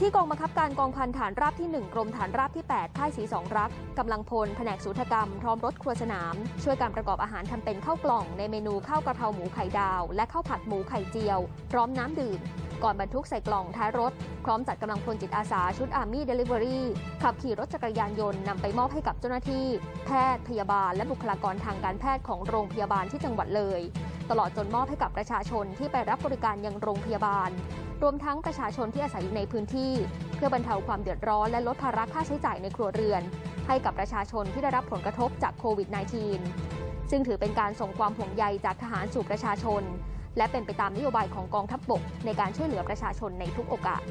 ที่กองบังคับการกองพันฐานราบที่ 1 กรมฐานราบที่ 8 ค่ายสีสองรักกำลังพลแผนกสูตรกรรม พร้อมรถครัวสนาม ช่วยการประกอบอาหารทำเป็นข้าวกล่อง ในเมนูข้าวกระเพราหมูไข่ดาว และข้าวผัดหมูไข่เจียว พร้อมน้ำดื่ม ก่อนบรรทุกใส่กล่องท้ายรถ พร้อมจัดกำลังพลจิตอาสาชุดอาร์มี่เดลิเวอรี่ขับขี่รถจักรยานยนต์นำไปมอบให้กับเจ้าหน้าที่ แพทย์พยาบาล และบุคลากรทางการแพทย์ของโรงพยาบาลที่จังหวัดเลย ตลอดจนมอบให้กับประชาชนที่ไปรับบริการยังโรงพยาบาล รวมทั้งประชาชนที่อาศัยอยู่ในพื้นที่ เพื่อบรรเทาความเดือดร้อนและลดภาระค่าใช้จ่ายในครัวเรือน ให้กับประชาชนที่ได้รับผลกระทบจากโควิด -19 ซึ่งถือเป็นการส่งความห่วงใยจากทหารสู่ประชาชน และเป็นไปตามนโยบายของกองทัพบกในการช่วยเหลือประชาชนในทุกโอกาส